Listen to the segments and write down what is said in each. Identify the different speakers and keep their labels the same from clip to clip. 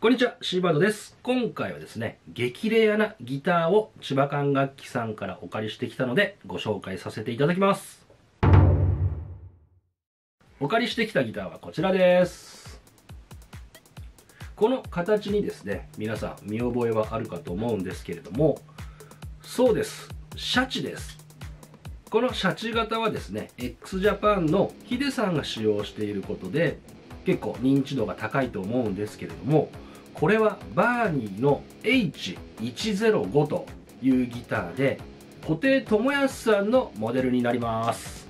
Speaker 1: こんにちは、シーバードです。今回はですね、激レアなギターを千葉管楽器さんからお借りしてきたので、ご紹介させていただきます。お借りしてきたギターはこちらです。この形にですね、皆さん見覚えはあるかと思うんですけれども、そうです。シャチです。このシャチ型はですね、x ジャパンのヒデさんが使用していることで、結構認知度が高いと思うんですけれども、これはバーニーの H105 というギターで、布袋寅泰さんのモデルになります。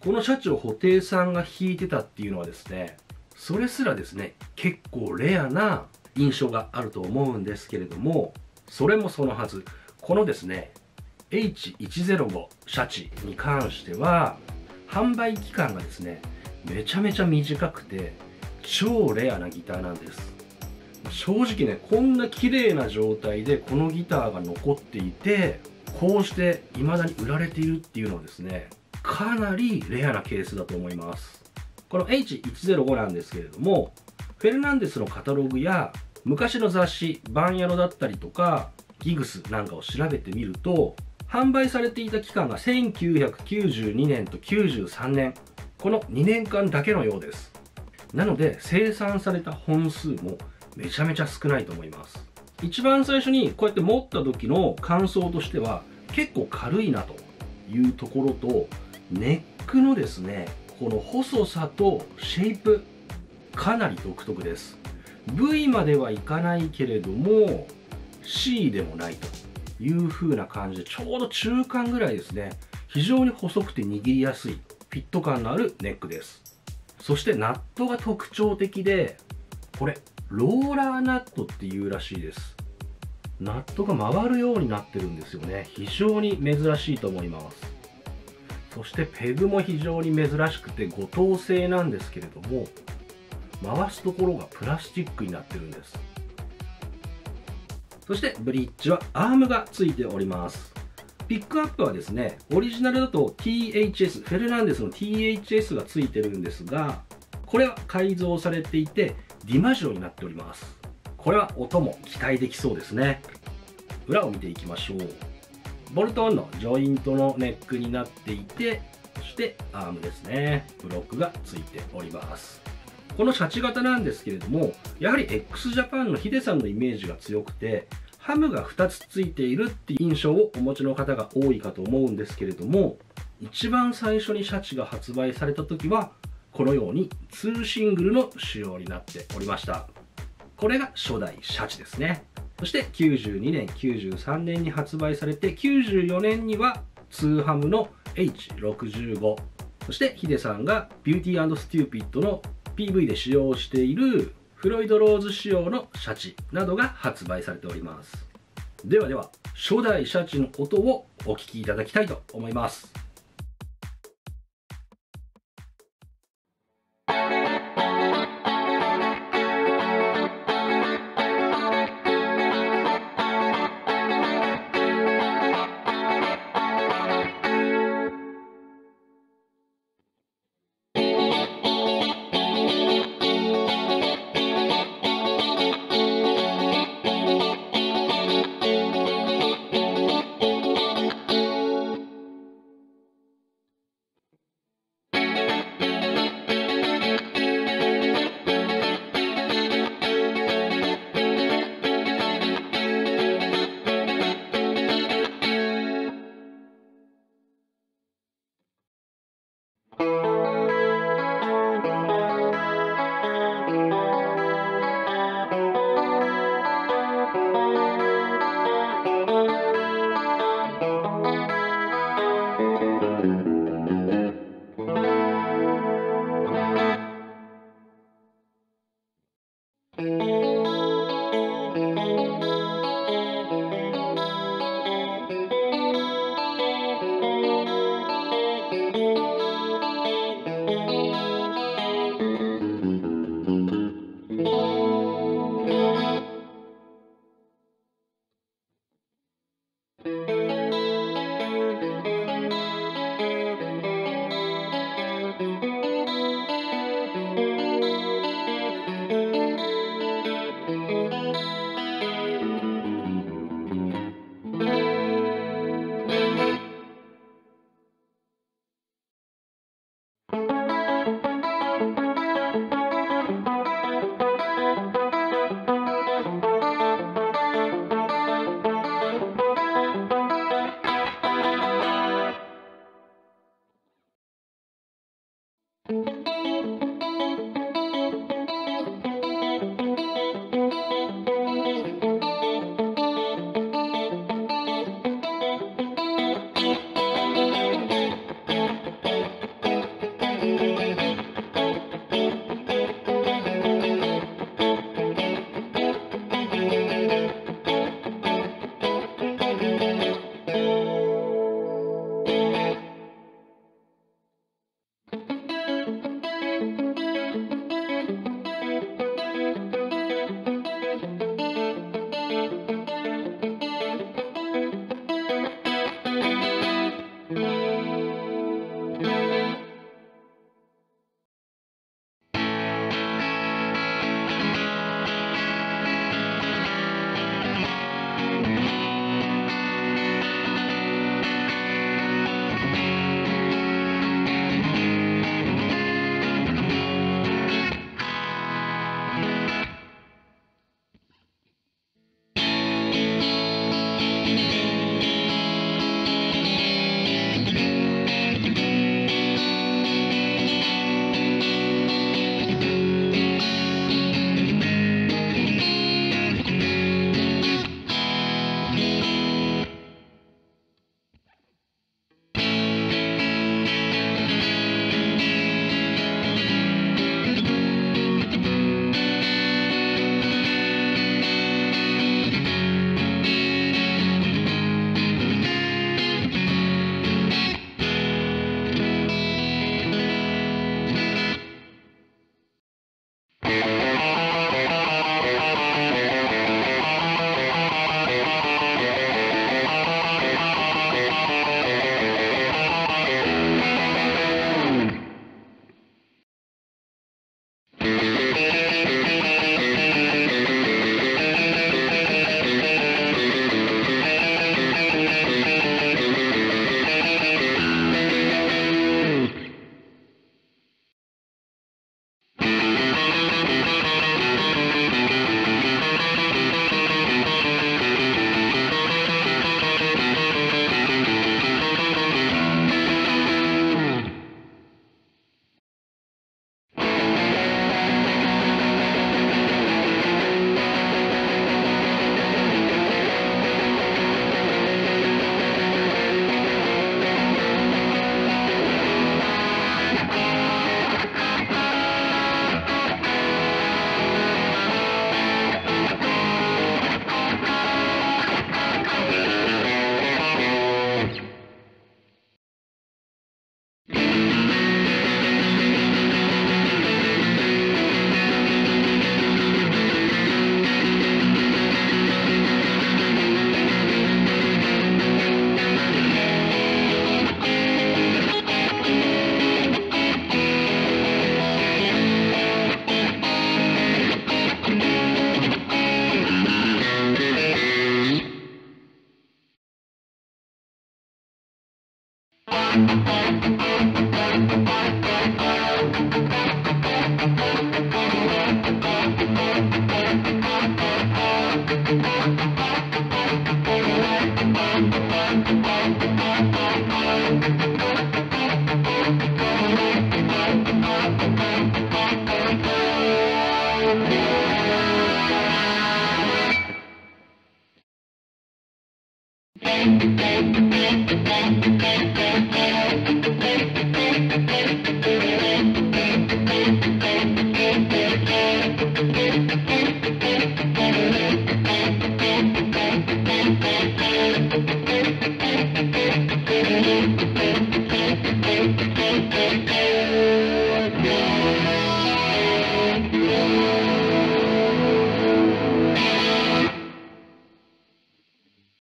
Speaker 1: このシャチを布袋さんが弾いてたっていうのはですね、それすらですね、結構レアな印象があると思うんですけれども、それもそのはず、このですね、H105 シャチに関しては、販売期間がですね、めちゃめちゃ短くて、超レアなギターなんです。正直ね、こんな綺麗な状態でこのギターが残っていて、こうして未だに売られているっていうのはですね、かなりレアなケースだと思います。この H105 なんですけれども、フェルナンデスのカタログや昔の雑誌、バンヤノだったりとか、ギグスなんかを調べてみると、販売されていた期間が1992年と93年、この2年間だけのようです。なので、生産された本数もめちゃめちゃ少ないと思います。一番最初にこうやって持った時の感想としては、結構軽いなというところと、ネックのですね、この細さとシェイプ、かなり独特です。V まではいかないけれども、C でもないという風な感じで、ちょうど中間ぐらいですね。非常に細くて握りやすい、フィット感のあるネックです。そしてナットが特徴的で、これ、ローラーナットっていうらしいです。ナットが回るようになってるんですよね。非常に珍しいと思います。そしてペグも非常に珍しくて五等製なんですけれども、回すところがプラスチックになってるんです。そしてブリッジはアームがついております。ピックアップはですね、オリジナルだと THS、フェルナンデスの THS がついてるんですが、これは改造されていて、ディマジロになっております。これは音も期待できそうですね。裏を見ていきましょう。ボルトオンのジョイントのネックになっていて、そしてアームですね。ブロックがついております。このシャチ型なんですけれども、やはり x ジャパンのヒデさんのイメージが強くて、ハムが2つついているっていう印象をお持ちの方が多いかと思うんですけれども、一番最初にシャチが発売された時は、このように2シングルの仕様になっておりました。これが初代シャチですね。そして92年、93年に発売されて、94年には2ハムの H65。そしてヒデさんがビューティーステューピッドの PV で使用しているフロイド・ローズ仕様のシャチなどが発売されております。ではでは、初代シャチの音をお聞きいただきたいと思います。